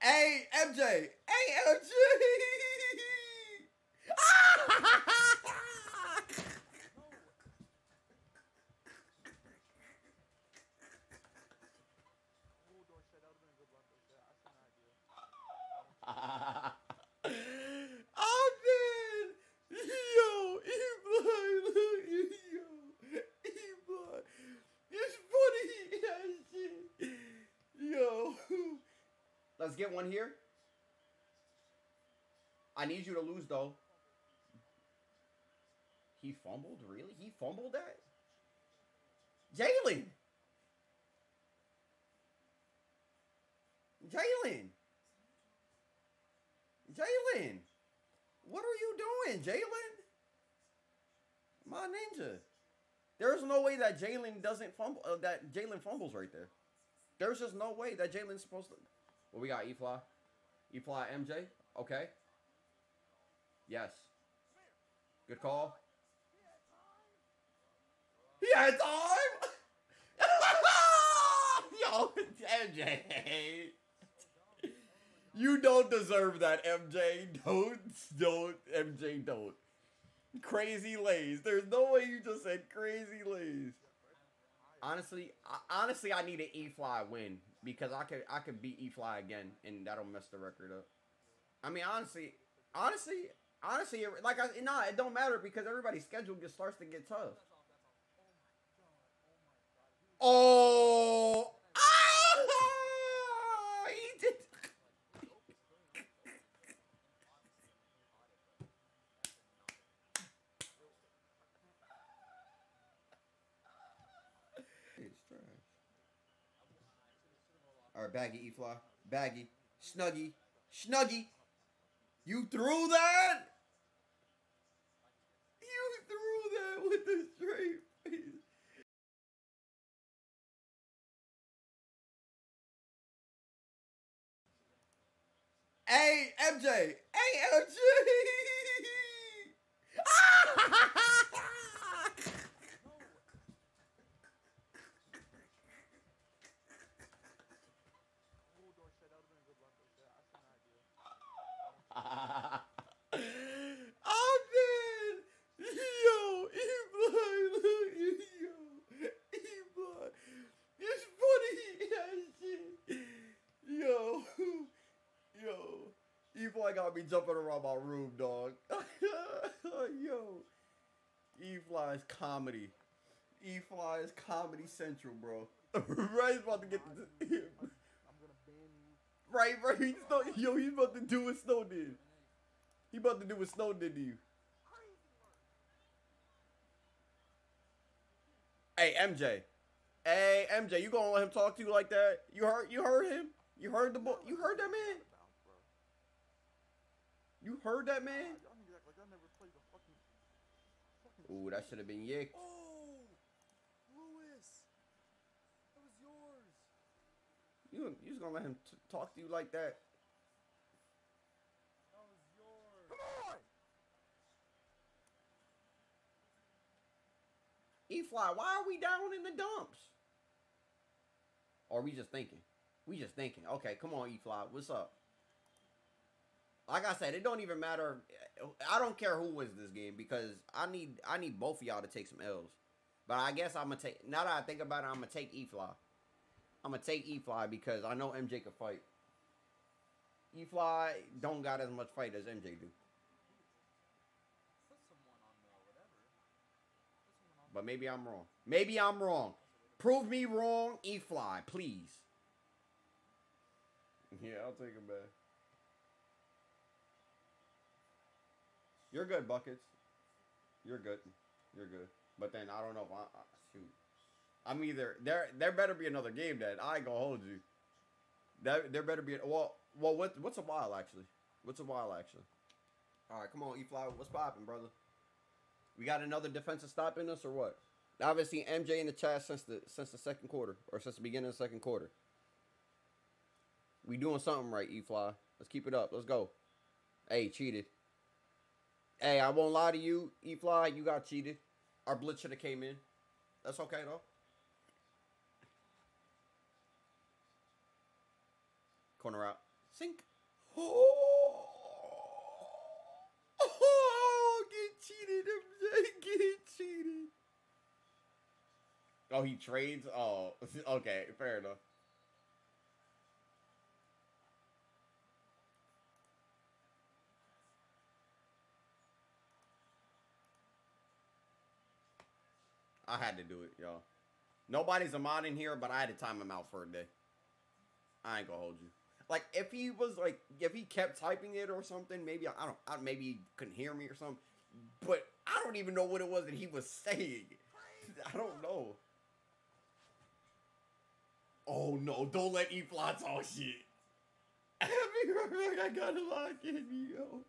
Hey, MJ. Hey, MJ. oh man, yo, E-Blood, look, yo, E-Blood, it's funny as shit, yo. Let's get one here. I need you to lose though. He fumbled, really? He fumbled that? Jalen. Jalen. Jalen. What are you doing, Jalen? My ninja. There's no way that Jalen doesn't fumble. Uh, that Jalen fumbles right there. There's just no way that Jalen's supposed to. Well, we got E Fly. E Fly MJ. Okay. Yes. Good call. He had time. Yo, MJ. You don't deserve that, MJ. Don't, don't, MJ, don't. Crazy lays. There's no way you just said crazy lays. Honestly, I, honestly, I need an E fly win because I could, I could beat E fly again, and that'll mess the record up. I mean, honestly, honestly, honestly, it- like I, nah, it don't matter because everybody's schedule just starts to get tough. Oh, ah, he did. It's trash. All right, baggy E fly, baggy, snuggy, snuggy. You threw that. You threw that with the straight face. Hey, MJ. Hey, MJ. oh man, yo, E-Blood, look, yo, E-Blood, it's funny as shit, yo, yo, E-Fly got me jumping around my room, dog, yo, E-Fly is comedy, E-Fly is comedy central, bro, right, he's about to get the, right, right, he's no, yo, he's about to do what Snow did. He about to do what Snow did to you. Hey MJ. Hey MJ, you gonna let him talk to you like that? You heard you heard him? You heard the boy you heard that man? You heard that man? Ooh, that should have been yick. Oh, Lewis, that was yours. You you just gonna let him t- talk to you like that? That was yours. Come on. E fly, why are we down in the dumps? Or are we just thinking? We just thinking. Okay, come on, E fly. What's up? Like I said, it don't even matter. I don't care who wins this game because I need I need both of y'all to take some L's. But I guess I'm gonna take. Now that I think about it, I'm gonna take E fly. I'm gonna take E fly because I know MJ can fight. E fly don't got as much fight as MJ do. Put someone on there, whatever. Put someone on But maybe I'm wrong. Maybe I'm wrong. Prove me wrong, E fly, please. Yeah, I'll take him back. You're good, buckets. You're good. You're good. But then I don't know if I, I shoot. I'm either there. There better be another game that I ain't gonna hold you. There, there better be. Well, well, what, what's a while actually? What's a while actually? All right, come on, E fly. What's popping, brother? We got another defensive stop in us or what? I haven't seen MJ in the chat since the since the second quarter or since the beginning of the second quarter. We doing something right, E Fly. Let's keep it up. Let's go. Hey, cheated. Hey, I won't lie to you, E Fly. You got cheated. Our blitz should have came in. That's okay though. Corner out. Sink. Oh, oh get cheated, MJ. Get cheated. Oh, he trades? Oh, okay, fair enough. I had to do it, y'all. Nobody's a mod in here, but I had to time him out for a day. I ain't gonna hold you. Like if he was like if he kept typing it or something, maybe I don't I, maybe he couldn't hear me or something. But I don't even know what it was that he was saying. I don't know. Oh no, don't let E fly talk shit. I gotta lock in, yo.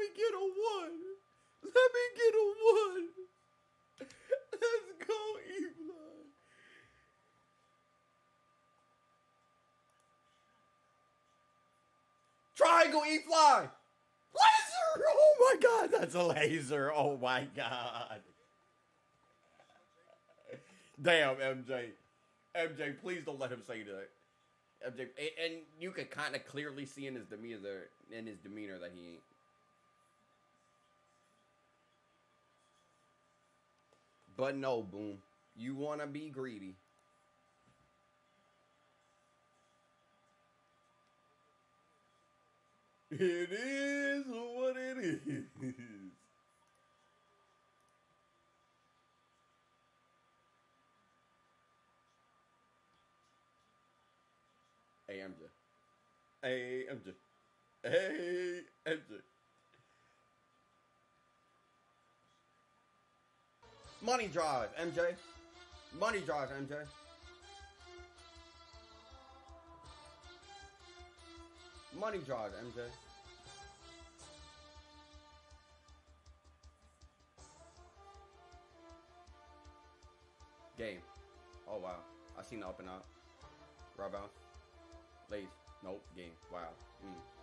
Me get a one. Let me get a one. Let's go, Evelyn. Triangle, E fly. Laser! Oh my god, that's a laser. Oh my god. Damn, MJ. MJ, please don't let him say that. MJ, and you can kind of clearly see in his demeanor, in his demeanor that he ain't. But no, boom. You want to be greedy. It is what it is. Hey, MJ. Hey, MJ. Hey, MJ. Money drive, MJ. Money drive, MJ. Money drive, MJ. Game. Oh wow. I seen the up and out. Raw bounce. Lace. Nope. Game. Wow. Mm.